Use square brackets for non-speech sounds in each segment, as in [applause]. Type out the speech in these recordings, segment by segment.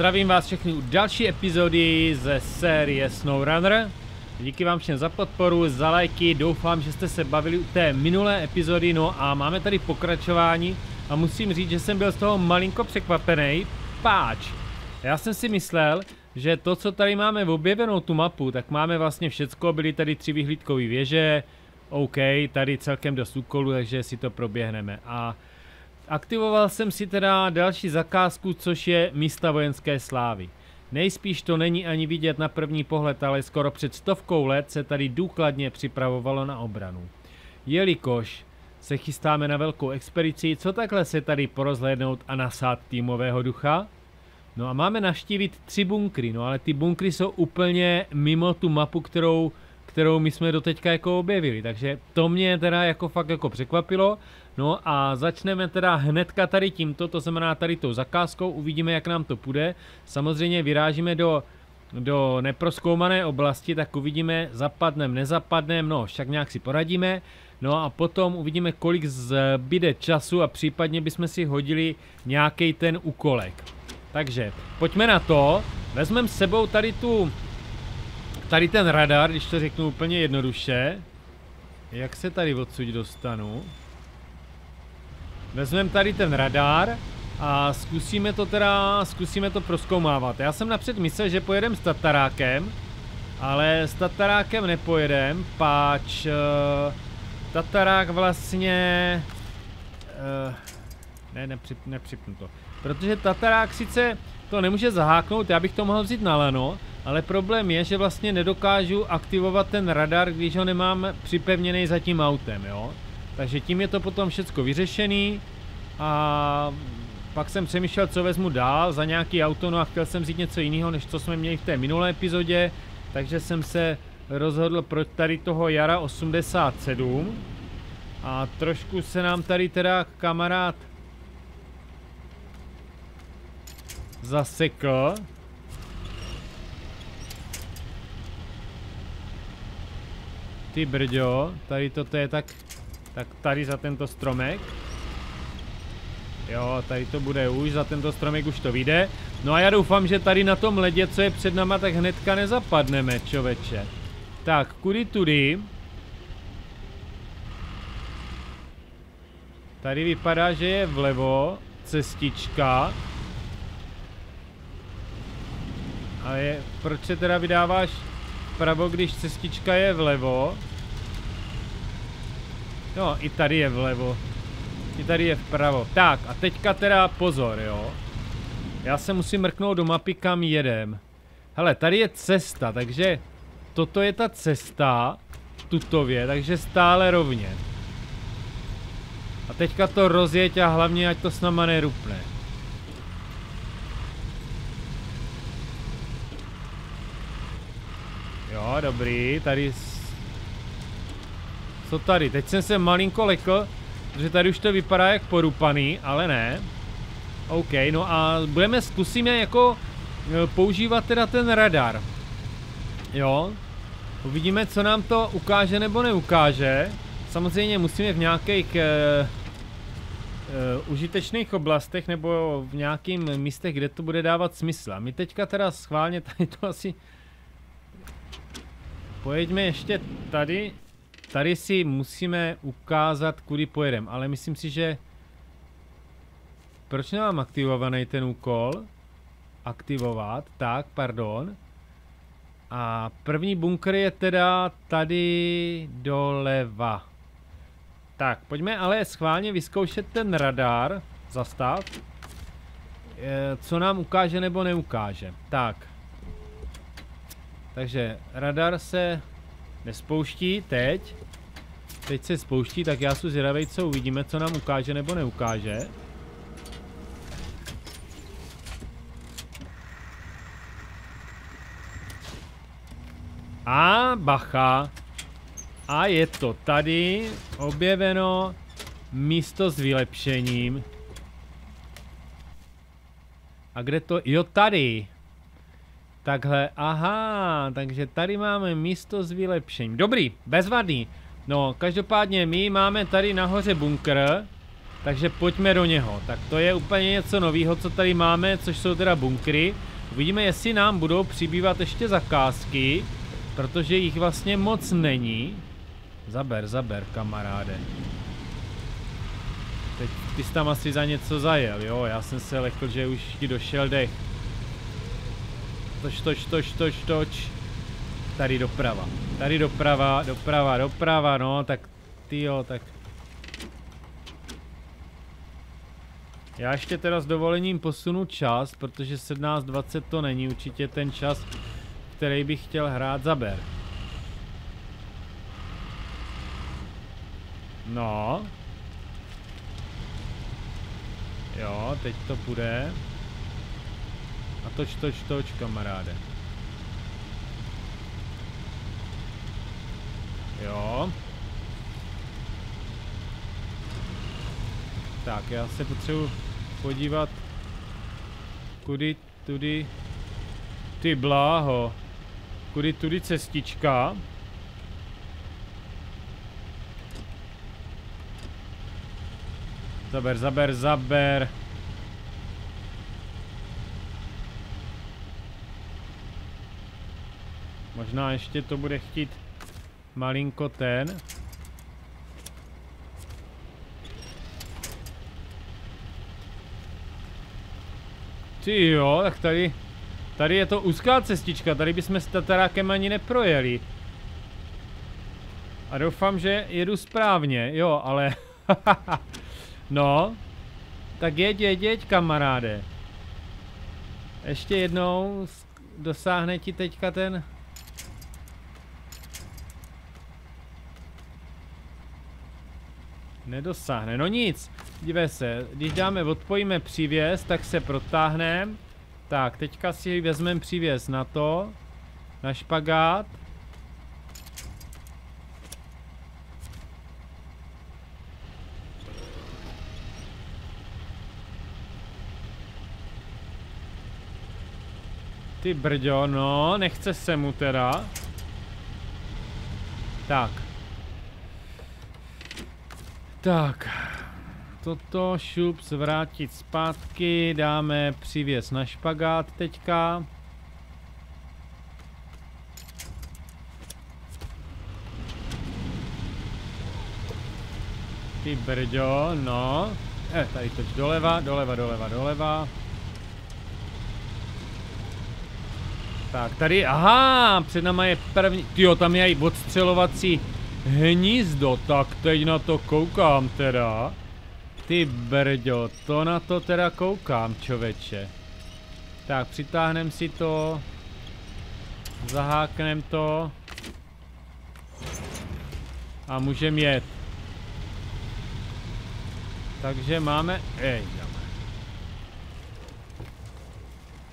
zdravím vás všechny u další epizody ze série SnowRunner. Díky vám všem za podporu, za lajky, doufám, že jste se bavili u té minulé epizody, no a máme tady pokračování a musím říct, že jsem byl z toho malinko překvapený, páč. Já jsem si myslel, že to, co tady máme objevenou tu mapu, tak máme vlastně všecko, byly tady tři vyhlídkové věže, OK, tady celkem dost úkolů, takže si to proběhneme. A aktivoval jsem si teda další zakázku, což je místa vojenské slávy. Nejspíš to není ani vidět na první pohled, ale skoro před stovkou let se tady důkladně připravovalo na obranu. Jelikož se chystáme na velkou expedici, co takhle se tady porozhlédnout a nasát týmového ducha? No a máme naštívit tři bunkry, no ale ty bunkry jsou úplně mimo tu mapu, kterou kterou my jsme doteďka jako objevili, takže to mě teda jako fakt jako překvapilo. No a začneme teda hnedka tady tímto, to znamená tady tou zakázkou, uvidíme jak nám to půjde. Samozřejmě vyrážíme do, do neproskoumané oblasti, tak uvidíme, zapadnem, nezapadnem, no však nějak si poradíme. No a potom uvidíme, kolik zbyde času a případně bychom si hodili nějaký ten úkolek. Takže pojďme na to, vezmeme s sebou tady tu Tady ten radar, když to řeknu úplně jednoduše. Jak se tady odsud dostanu? Vezmeme tady ten radar a zkusíme to teda, zkusíme to proskoumávat. Já jsem napřed myslel, že pojedem s Tatarákem, ale s Tatarákem nepojedem, páč uh, Tatarák vlastně... Uh, ne, nepřip, nepřipnu to. Protože Tatarák sice to nemůže zaháknout, já bych to mohl vzít na lano, ale problém je, že vlastně nedokážu aktivovat ten radar, když ho nemám připevněný za tím autem, jo. Takže tím je to potom všecko vyřešený a pak jsem přemýšlel, co vezmu dál za nějaký auto, no a chtěl jsem vzít něco jiného, než co jsme měli v té minulé epizodě, takže jsem se rozhodl pro tady toho Jara 87 a trošku se nám tady teda kamarád zasekl. Ty brďo, tady toto je tak, tak tady za tento stromek. Jo, tady to bude už, za tento stromek už to vyjde. No a já doufám, že tady na tom ledě, co je před náma, tak hnedka nezapadneme, čověče. Tak, kudy tudy. Tady vypadá, že je vlevo cestička. A je, proč se teda vydáváš vpravo, když cestička je vlevo? No, i tady je vlevo. I tady je vpravo. Tak, a teďka teda pozor, jo. Já se musím mrknout do mapy, kam jedem. Hele, tady je cesta, takže toto je ta cesta, tutově, takže stále rovně. A teďka to rozjeď a hlavně ať to s náma nerupne. Jo, dobrý, tady... Co tady? Teď jsem se malinko lekl, protože tady už to vypadá jak porupaný, ale ne. OK, no a budeme, zkusíme jako e, používat teda ten radar. Jo. Uvidíme, co nám to ukáže nebo neukáže. Samozřejmě musíme v nějakých uh, uh, užitečných oblastech nebo v nějakým místech, kde to bude dávat smysl. A my teďka teda schválně tady to asi Pojeďme ještě tady. Tady si musíme ukázat, kudy pojedem, ale myslím si, že... Proč nemám aktivovaný ten úkol? Aktivovat, tak, pardon. A první bunkr je teda tady doleva. Tak, pojďme ale schválně vyzkoušet ten radar. Zastav. Co nám ukáže nebo neukáže. Tak, takže radar se nespouští teď. Teď se spouští, tak já jsem zvědavej, co uvidíme, co nám ukáže nebo neukáže. A bacha. A je to tady objeveno místo s vylepšením. A kde to? Jo, tady. Takhle, aha, takže tady máme místo s vylepšením. Dobrý, bezvadný. No, každopádně my máme tady nahoře bunkr. Takže pojďme do něho. Tak to je úplně něco nového, co tady máme, což jsou teda bunkry. Uvidíme, jestli nám budou přibývat ještě zakázky, protože jich vlastně moc není. Zaber, zaber, kamaráde. Teď ty jsi tam asi za něco zajel, jo? Já jsem se lekl, že už ti došel dech. Toč, toč, toč, toč, toč. Tady doprava. Tady doprava, doprava, doprava, no, tak ty jo, tak... Já ještě teda s dovolením posunu čas, protože 17.20 to není určitě ten čas, který bych chtěl hrát za ber. No. Jo, teď to půjde. Toč, toč, toč, kamaráde. Jo. Tak, já se potřebuji podívat, kudy, tudy, ty bláho, kudy tudy cestička. Zaber, zaber, zaber. Možná ještě to bude chtít malinko ten. Ty jo, tak tady, tady je to úzká cestička, tady bychom s tatarákem ani neprojeli. A doufám, že jedu správně, jo, ale... [laughs] no, tak jeď, jeď, jeď, kamaráde. Ještě jednou dosáhne ti teďka ten Nedosáhne, no nic. Dívej se, když dáme, odpojíme přívěs, tak se protáhneme. Tak, teďka si vezmeme přívěs na to. Na špagát. Ty brďo, no, nechce se mu teda. Tak, tak, toto šup zvrátit zpátky, dáme přivěz na špagát teďka. Ty brďo, no. Eh, tady toč doleva, doleva, doleva, doleva. Tak, tady, aha, před náma je první, tyjo, tam je i odstřelovací Hnízdo, tak teď na to koukám teda. Ty brďo, to na to teda koukám, čověče. Tak, přitáhnem si to. Zaháknem to. A můžem jet. Takže máme... Ej,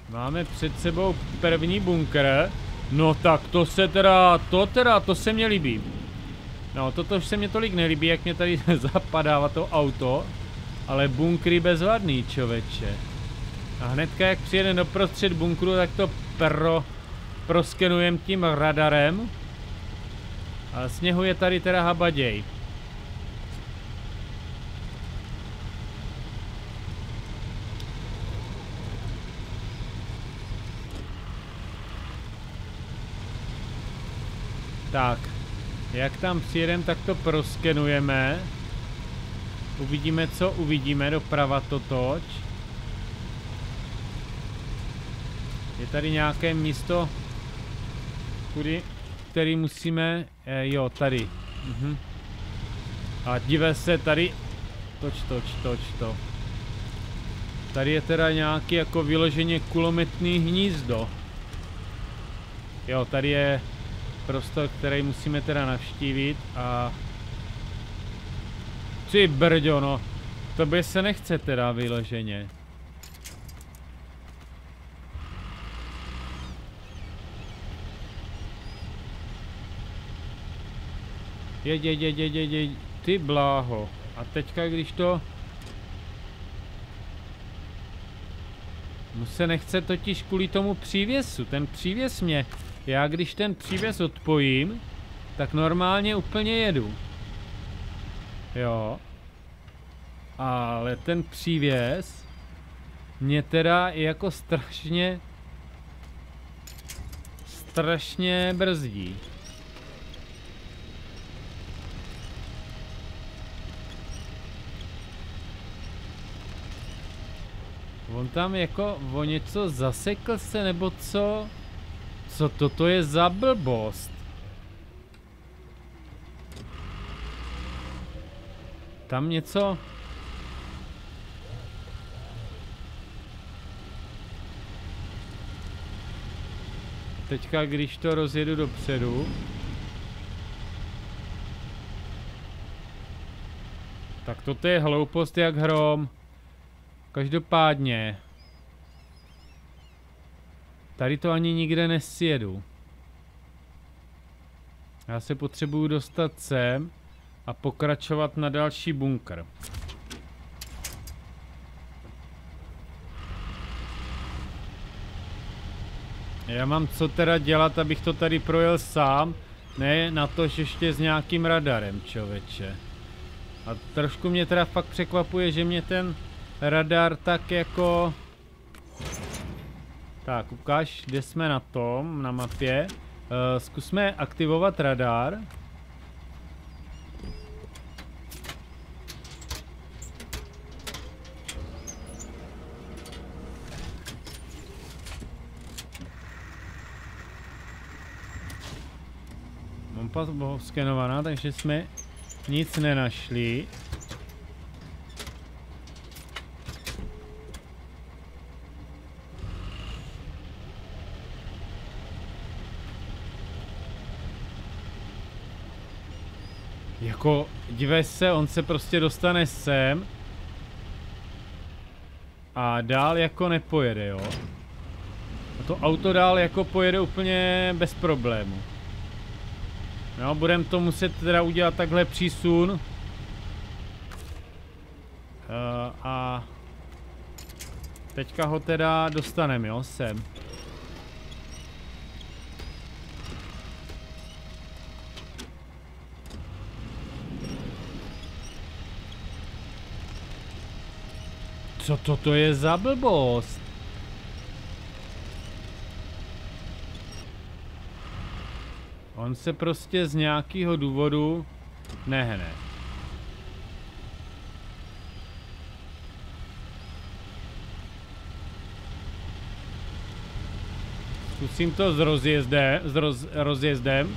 Máme před sebou první bunkr. No tak to se teda, to teda, to se mě líbí. No, toto už se mě tolik nelíbí, jak mě tady [laughs] zapadává to auto. Ale bunkry bezvadný, čověče. A hnedka jak přijede do prostřed bunkru, tak to pro, proskenujem tím radarem. A sněhu je tady teda habaděj. Tak, jak tam přijedeme, tak to proskenujeme. Uvidíme, co uvidíme. Doprava to toč. Je tady nějaké místo, kudy, který musíme... Eh, jo, tady. Mhm. A dívej se, tady... Toč, toč, toč, to. Tady je teda nějaký jako vyloženě kulometný hnízdo. Jo, tady je prostor, který musíme teda navštívit a... Ty brďo, no. To by se nechce teda vyloženě. Jeď, jeď, jeď, jeď, jeď, jeď. Ty bláho. A teďka, když to... Mu se nechce totiž kvůli tomu přívěsu. Ten přívěs mě já když ten přívěs odpojím, tak normálně úplně jedu. Jo. Ale ten přívěs mě teda jako strašně strašně brzdí. On tam jako o něco zasekl se nebo co? Co toto je za blbost? Tam něco... Teďka, když to rozjedu dopředu... Tak toto je hloupost jak hrom. Každopádně. Tady to ani nikde nesjedu. Já se potřebuju dostat sem a pokračovat na další bunkr. Já mám co teda dělat, abych to tady projel sám, ne na to, že ještě s nějakým radarem, člověče. A trošku mě teda fakt překvapuje, že mě ten radar tak jako... Tak, ukáž, kde jsme na tom, na mapě. Uh, zkusme aktivovat radar. Mapa skenovaná, takže jsme nic nenašli. Jako, dívej se, on se prostě dostane sem. A dál jako nepojede, jo. A to auto dál jako pojede úplně bez problému. No, budeme to muset teda udělat takhle přísun. Uh, a teďka ho teda dostaneme, jo, sem. Co toto je za blbost? On se prostě z nějakého důvodu nehne. Zkusím to s, rozjezde, s roz, rozjezdem.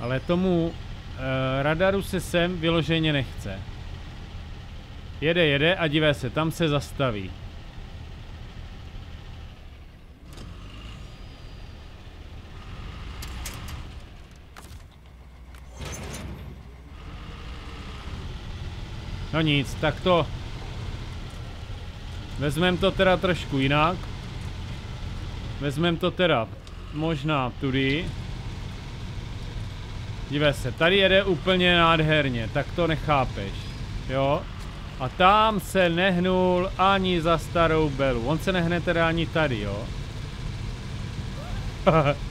Ale tomu radaru se sem vyloženě nechce. Jede, jede a divé se, tam se zastaví. No nic, tak to... Vezmem to teda trošku jinak. Vezmem to teda možná tudy. Dívej se, tady jede úplně nádherně, tak to nechápeš, jo? A tam se nehnul ani za starou belu. On se nehne teda ani tady, jo? [laughs]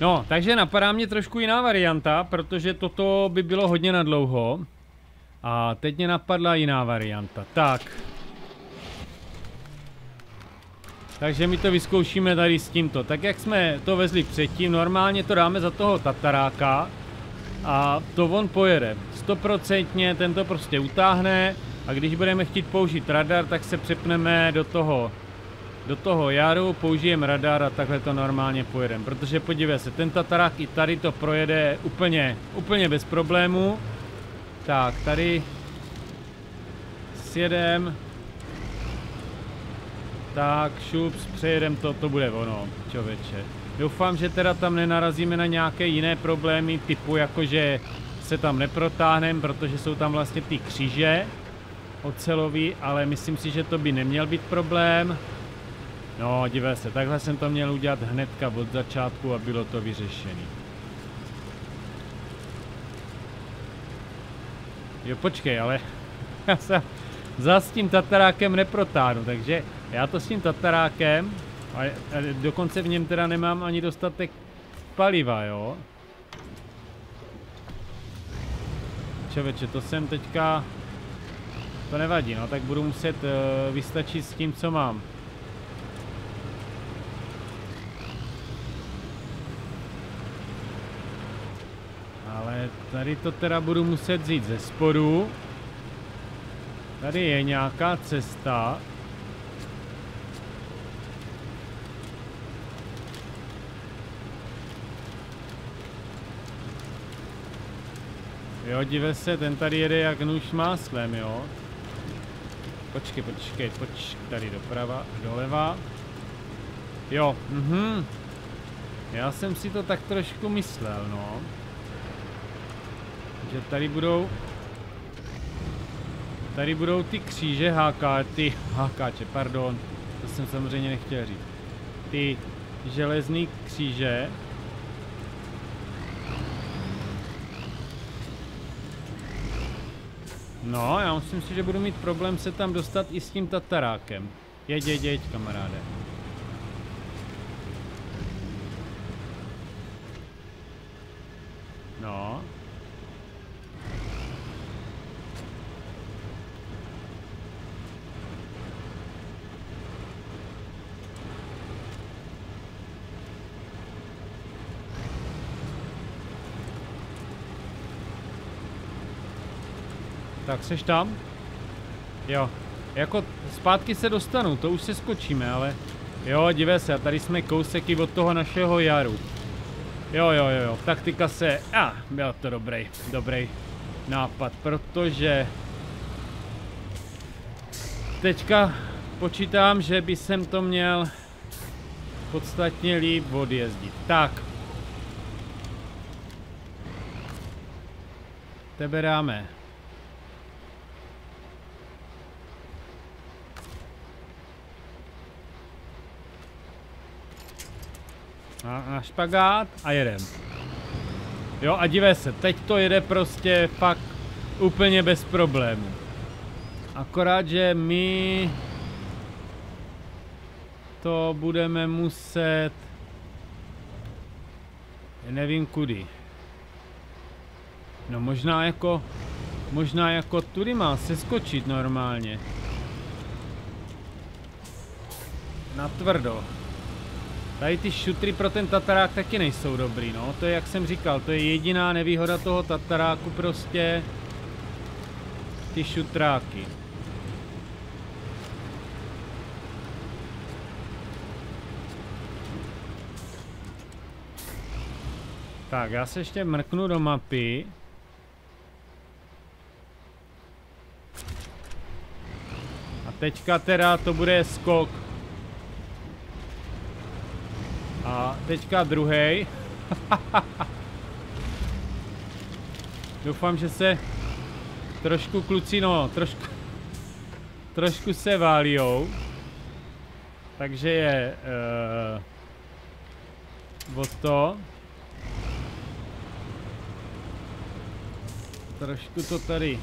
No, takže napadá mě trošku jiná varianta, protože toto by bylo hodně na dlouho. A teď mě napadla jiná varianta. Tak. Takže my to vyzkoušíme tady s tímto. Tak jak jsme to vezli předtím, normálně to dáme za toho Tataráka. A to on pojede. Stoprocentně ten to prostě utáhne. A když budeme chtít použít radar, tak se přepneme do toho do toho jaru, použijeme radar a takhle to normálně pojedeme. Protože podívej se, ten Tatarák i tady to projede úplně, úplně bez problému. Tak, tady sjedem. Tak, šups, přejedem to, to bude ono, čověče. Doufám, že teda tam nenarazíme na nějaké jiné problémy, typu jakože se tam neprotáhneme, protože jsou tam vlastně ty kříže ocelový, ale myslím si, že to by neměl být problém. No, dívej se, takhle jsem to měl udělat hnedka od začátku a bylo to vyřešené. Jo, počkej, ale [laughs] já se za s tím tatarákem neprotáhnu, takže já to s tím tatarákem, a, a dokonce v něm teda nemám ani dostatek paliva, jo. Čověče, to jsem teďka, to nevadí, no, tak budu muset uh, vystačit s tím, co mám. Ale tady to teda budu muset vzít ze spodu. Tady je nějaká cesta. Jo, dive se, ten tady jede jak nůž máslem, jo. Počkej, počkej, počkej, tady doprava, doleva. Jo, mhm. Já jsem si to tak trošku myslel, no. Že tady budou... Tady budou ty kříže háká, ty hákáče, pardon. To jsem samozřejmě nechtěl říct. Ty železný kříže. No, já myslím si, že budu mít problém se tam dostat i s tím tatarákem. Jeď, jeď, jeď, kamaráde. No. Tak, seš tam? Jo. Jako zpátky se dostanu, to už se skočíme, ale... Jo, divé se, a tady jsme kouseky od toho našeho jaru. Jo, jo, jo, jo, taktika se... A, ah, byl to dobrý, dobrý nápad, protože... Teďka počítám, že by jsem to měl podstatně líp odjezdit. Tak. Tebe dáme Na, na špagát a jedem. Jo a dívej se, teď to jede prostě fakt úplně bez problémů. Akorát, že my to budeme muset... Nevím kudy. No možná jako... Možná jako tudy má se skočit normálně. Na tvrdo. Tady ty šutry pro ten tatarák taky nejsou dobrý, no. To je, jak jsem říkal, to je jediná nevýhoda toho tataráku prostě. Ty šutráky. Tak, já se ještě mrknu do mapy. A teďka teda to bude skok a teďka druhý. [laughs] Doufám, že se trošku kluci, no, trošku, trošku se válijou. Takže je uh, od to. Trošku to tady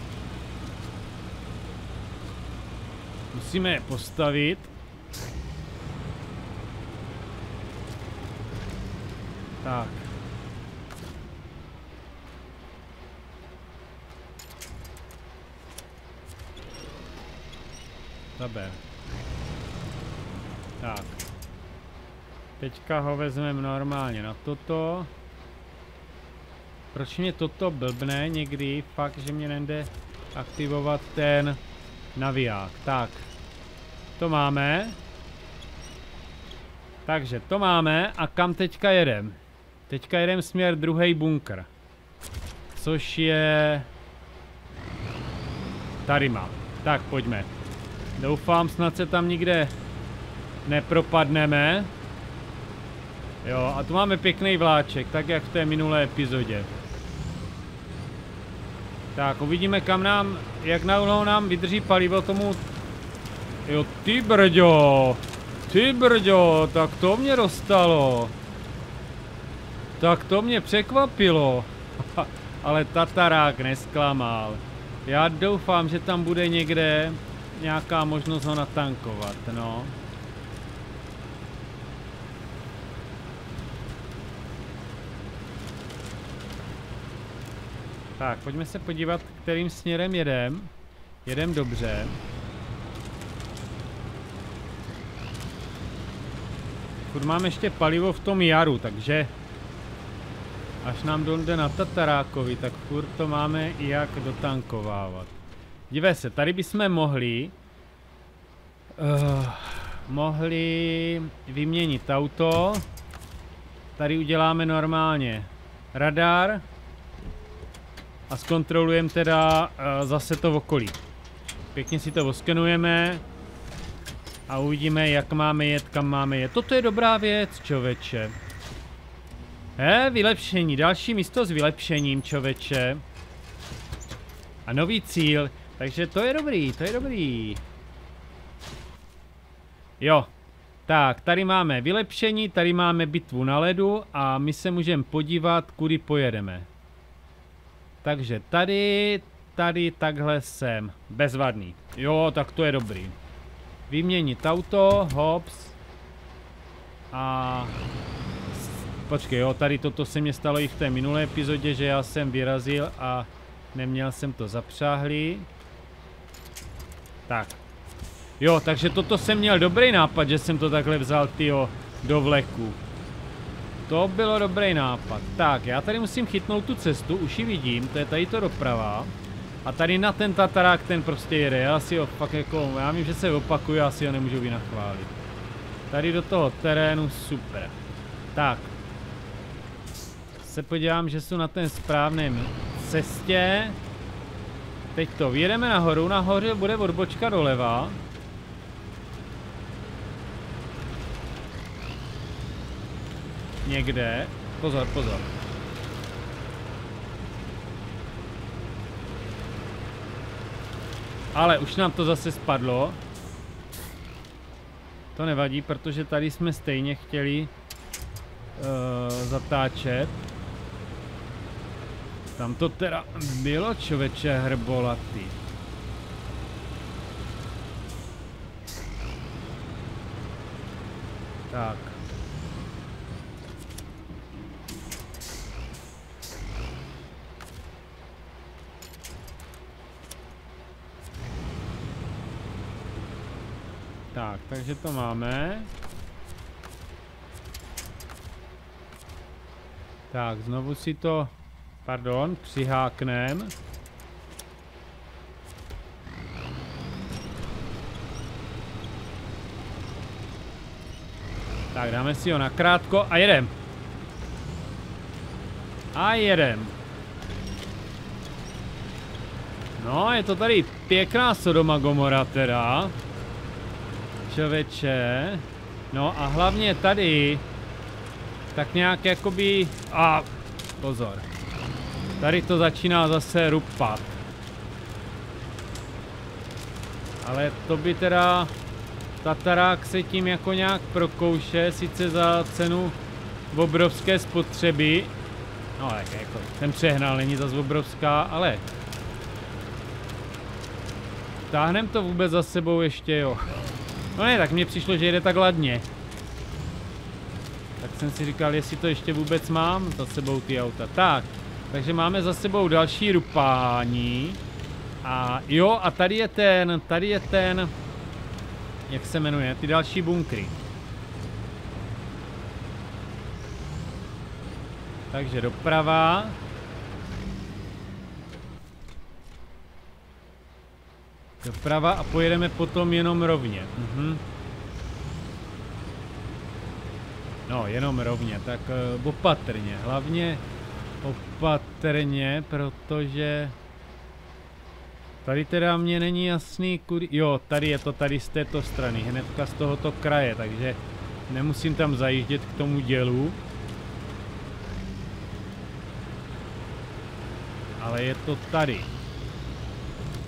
musíme postavit. Tak. Zaber. Tak. Teďka ho vezmeme normálně na toto. Proč mě toto blbne někdy? Fakt, že mě nejde aktivovat ten naviják. Tak. To máme. Takže to máme a kam teďka jedem? Teďka jedem směr druhý bunkr. Což je... tady mám. Tak pojďme. Doufám, snad se tam nikde nepropadneme. Jo, a tu máme pěkný vláček, tak jak v té minulé epizodě. Tak, uvidíme kam nám, jak na nám vydrží palivo tomu... Jo, ty brďo! Ty brďo, tak to mě dostalo. Tak to mě překvapilo. [laughs] Ale Tatarák nesklamal. Já doufám, že tam bude někde nějaká možnost ho natankovat, no. Tak, pojďme se podívat, kterým směrem jedem. Jedem dobře. Furt máme ještě palivo v tom jaru, takže až nám dojde na Tatarákovi, tak furt to máme i jak dotankovávat. Divé se, tady bychom mohli uh, mohli vyměnit auto. Tady uděláme normálně radar a zkontrolujeme teda uh, zase to v okolí. Pěkně si to oskenujeme a uvidíme, jak máme jet, kam máme jet. Toto je dobrá věc, čověče. He, vylepšení, další místo s vylepšením, čověče. A nový cíl, takže to je dobrý, to je dobrý. Jo, tak tady máme vylepšení, tady máme bitvu na ledu a my se můžeme podívat, kudy pojedeme. Takže tady, tady takhle jsem, bezvadný. Jo, tak to je dobrý. Vyměnit auto, hops. A... Počkej, jo, tady toto se mě stalo i v té minulé epizodě, že já jsem vyrazil a neměl jsem to zapřáhlý. Tak. Jo, takže toto jsem měl dobrý nápad, že jsem to takhle vzal, tyjo, do vleku. To bylo dobrý nápad. Tak, já tady musím chytnout tu cestu, už ji vidím, to je tady to doprava. A tady na ten tatarák ten prostě jede, já si ho fakt jako, já vím, že se opakuje, já si ho nemůžu vynachválit. Tady do toho terénu, super. Tak. Se podívám, že jsou na ten správném cestě. Teď to, vyjedeme nahoru, nahoře bude odbočka doleva. Někde. Pozor, pozor. Ale už nám to zase spadlo. To nevadí, protože tady jsme stejně chtěli uh, zatáčet. Tam to teda bylo čověče hrbolatý. Tak. Tak, takže to máme. Tak, znovu si to Pardon, přiháknem. Tak dáme si ho nakrátko a jedem. A jedem. No, je to tady pěkná Sodoma Gomora teda. Čověče. No a hlavně tady tak nějak jakoby... A pozor. Tady to začíná zase rupat. Ale to by teda Tatarák se tím jako nějak prokouše, sice za cenu obrovské spotřeby. No tak jako, ten přehnal, není zase obrovská, ale Táhnem to vůbec za sebou ještě, jo. No ne, tak mně přišlo, že jede tak ladně. Tak jsem si říkal, jestli to ještě vůbec mám za sebou ty auta. Tak, takže máme za sebou další rupání. A jo, a tady je ten, tady je ten, jak se jmenuje, ty další bunkry. Takže doprava. Doprava a pojedeme potom jenom rovně. Mhm. No, jenom rovně, tak uh, opatrně. Hlavně opatrně, protože Tady teda mě není jasný, kudy... Jo, tady je to tady z této strany, hnedka z tohoto kraje, takže nemusím tam zajíždět k tomu dělu. Ale je to tady.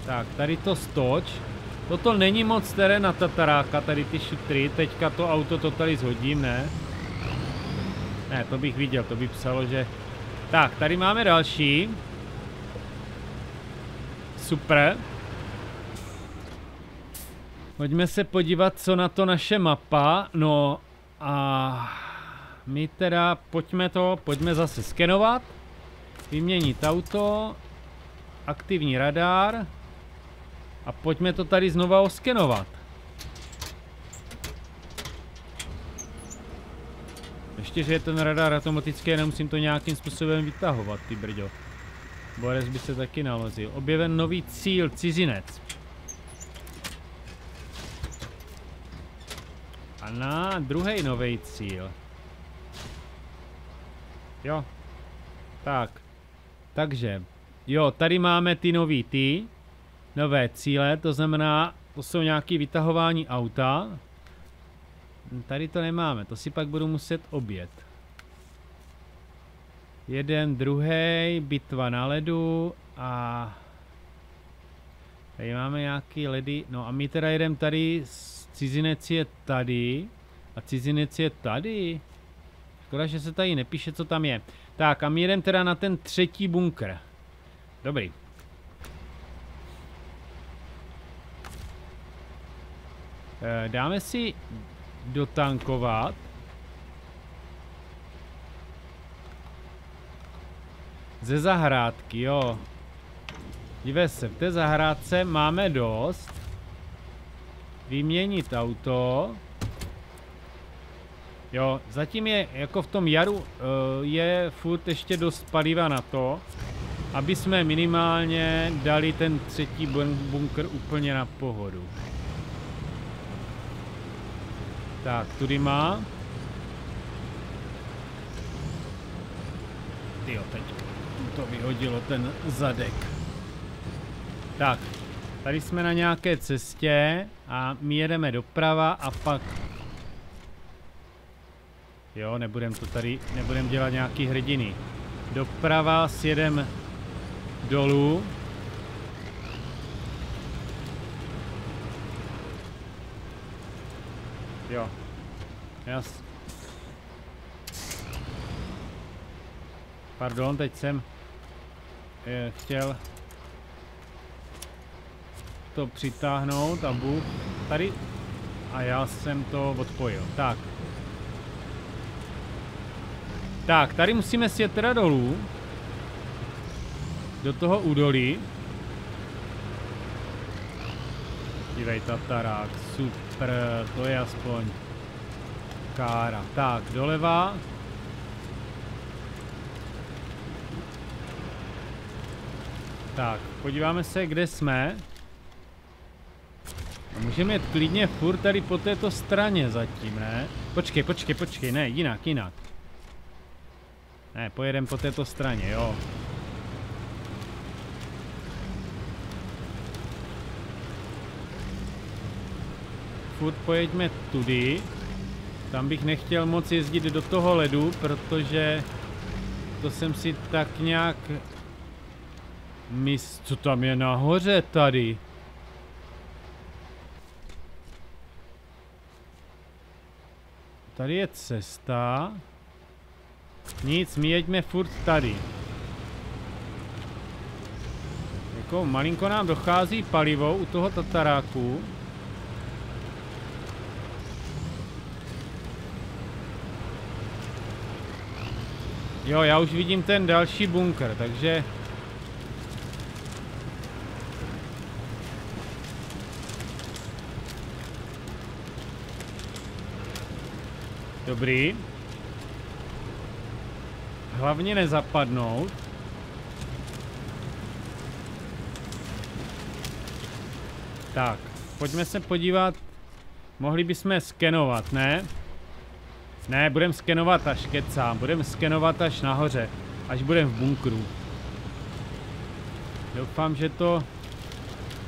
Tak, tady to stoč. Toto není moc terén na Tataráka, tady ty šutry. Teďka to auto to tady zhodím, ne? Ne, to bych viděl, to by psalo, že... Tak, tady máme další. Super. Pojďme se podívat, co na to naše mapa. No a my teda pojďme to, pojďme zase skenovat. Vyměnit auto. Aktivní radar. A pojďme to tady znova oskenovat. Ještě, že je ten radar automatický, nemusím to nějakým způsobem vytahovat, ty brďo. Boris by se taky nalozil. Objeven nový cíl, cizinec. A na druhý nový cíl. Jo. Tak. Takže. Jo, tady máme ty nový ty. Nové cíle, to znamená, to jsou nějaké vytahování auta. Tady to nemáme, to si pak budu muset obět. Jeden, druhý, bitva na ledu a... Tady máme nějaký ledy, no a my teda jedem tady, cizinec je tady a cizinec je tady. Škoda, že se tady nepíše, co tam je. Tak a my jedem teda na ten třetí bunkr. Dobrý. Eh, dáme si dotankovat. Ze zahrádky, jo. Dívej se, v té zahrádce máme dost. Vyměnit auto. Jo, zatím je, jako v tom jaru, uh, je furt ještě dost paliva na to, aby jsme minimálně dali ten třetí bunkr úplně na pohodu. Tak, tudy má. Tyjo, teď to vyhodilo ten zadek. Tak, tady jsme na nějaké cestě a my jedeme doprava a pak... Jo, nebudem to tady, nebudem dělat nějaký hrdiny. Doprava sjedem dolů. Jo. Jas. Pardon, teď jsem je, chtěl to přitáhnout a Bůh tady a já jsem to odpojil. Tak. Tak, tady musíme sjet teda dolů. Do toho údolí. Dívej, tatarák, super, to je aspoň kára. Tak, doleva. Tak, podíváme se, kde jsme. A můžeme jít klidně furt tady po této straně zatím, ne? Počkej, počkej, počkej, ne, jinak, jinak. Ne, pojedeme po této straně, jo. Furt pojeďme tudy. Tam bych nechtěl moc jezdit do toho ledu, protože to jsem si tak nějak... Mis... Co tam je nahoře tady? Tady je cesta. Nic, my jeďme furt tady. Jako malinko nám dochází palivo u toho tataráku. Jo, já už vidím ten další bunkr, takže... Dobrý. Hlavně nezapadnout. Tak, pojďme se podívat. Mohli bychom skenovat, ne? Ne, budem skenovat až kecám, budem skenovat až nahoře, až budem v bunkru. Doufám, že to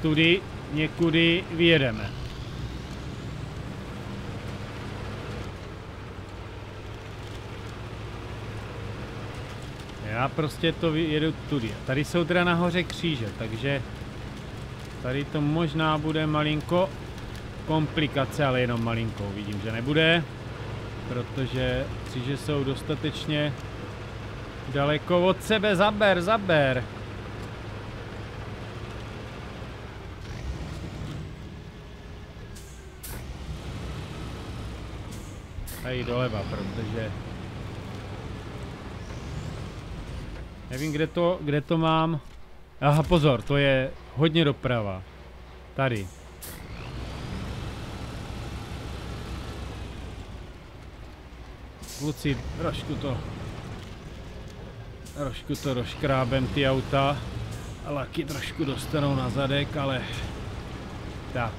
tudy někudy vyjedeme. Já prostě to jedu tudy. Tady jsou teda nahoře kříže, takže tady to možná bude malinko komplikace, ale jenom malinkou. Vidím, že nebude, protože kříže jsou dostatečně daleko od sebe. Zaber, zaber. Tady doleva, protože Nevím, kde to, kde to mám. Aha, pozor, to je hodně doprava. Tady. Kluci, trošku to... Trošku to rozkrábem ty auta. Laky trošku dostanou na zadek, ale... Tak.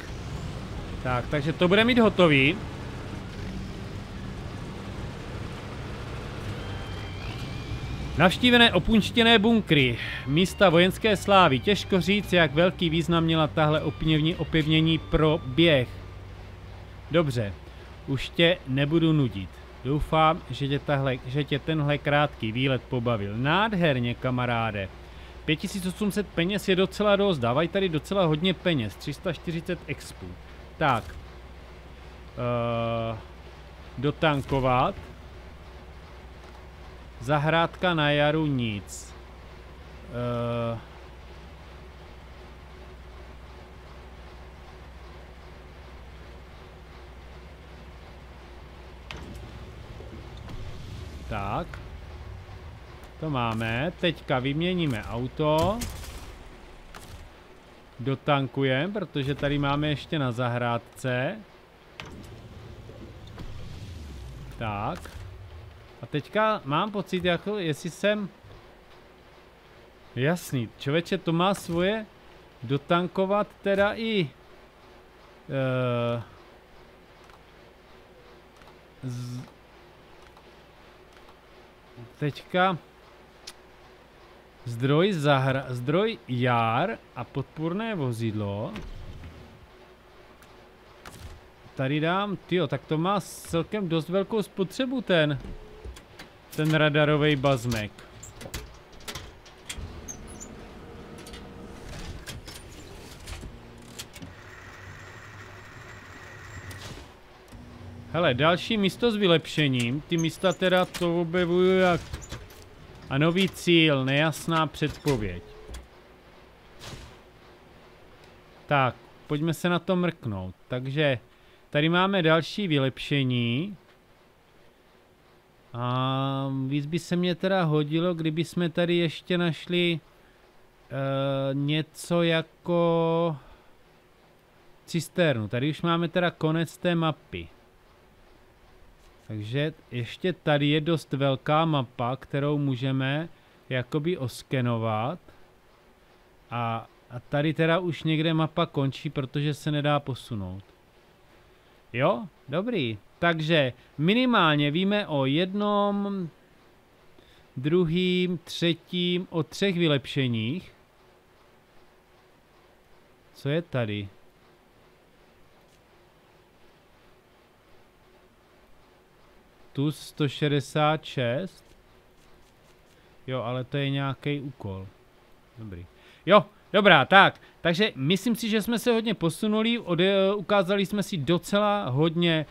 Tak, takže to bude mít hotový. Navštívené opunštěné bunkry, místa vojenské slávy. Těžko říct, jak velký význam měla tahle opěvní, opevnění pro běh. Dobře, už tě nebudu nudit. Doufám, že tě, tahle, že tě tenhle krátký výlet pobavil. Nádherně, kamaráde. 5800 peněz je docela dost, dávají tady docela hodně peněz, 340 expů. Tak. Uh, dotankovat. Zahrádka na jaru nic. Uh, tak. To máme. Teďka vyměníme auto. Dotankujeme, protože tady máme ještě na zahrádce. Tak. A teďka mám pocit, jako jestli jsem... Jasný, člověče, to má svoje dotankovat teda i... Uh, z, teďka zdroj, zahra, zdroj jar a podpůrné vozidlo. Tady dám, tyjo, tak to má celkem dost velkou spotřebu ten ten radarový bazmek. Hele, další místo s vylepšením. Ty místa teda to objevuju jak... A nový cíl, nejasná předpověď. Tak, pojďme se na to mrknout. Takže tady máme další vylepšení. A víc by se mě teda hodilo, kdyby jsme tady ještě našli uh, něco jako cisternu. Tady už máme teda konec té mapy. Takže ještě tady je dost velká mapa, kterou můžeme jakoby oskenovat. A, a tady teda už někde mapa končí, protože se nedá posunout. Jo, dobrý. Takže minimálně víme o jednom, druhým, třetím, o třech vylepšeních. Co je tady? Tu 166. Jo, ale to je nějaký úkol. Dobrý. Jo, dobrá, tak. Takže myslím si, že jsme se hodně posunuli. Ode, ukázali jsme si docela hodně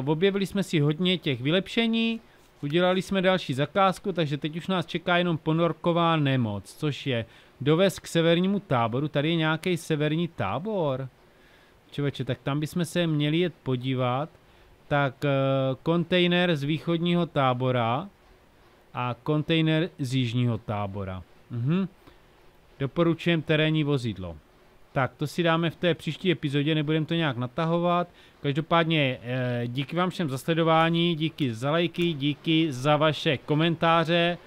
Uh, objevili jsme si hodně těch vylepšení, udělali jsme další zakázku, takže teď už nás čeká jenom ponorková nemoc, což je dovez k severnímu táboru. Tady je nějaký severní tábor. Čověče, tak tam bychom se měli jet podívat. Tak uh, kontejner z východního tábora a kontejner z jižního tábora. Mhm. Doporučujem terénní vozidlo. Tak, to si dáme v té příští epizodě, nebudeme to nějak natahovat. Každopádně eh, díky vám všem za sledování, díky za lajky, díky za vaše komentáře.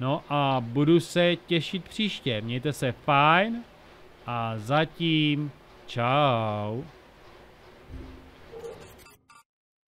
No a budu se těšit příště. Mějte se fajn a zatím čau.